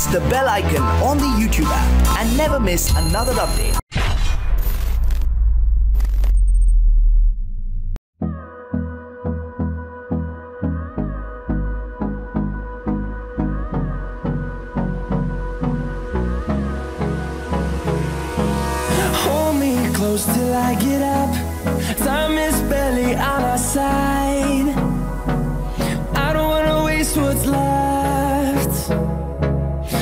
press the bell icon on the YouTube app and never miss another update. Hold me close till I get up. Time is barely on our side. I don't wanna waste what's left.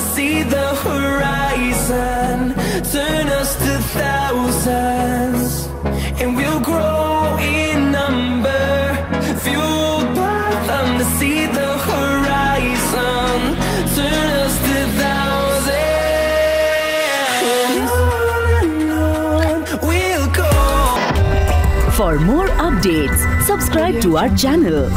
see the horizon, turn us to thousands. And we'll grow in number, fueled by them to see the horizon, turn us to thousands. On and on we'll go. For more updates, subscribe to our channel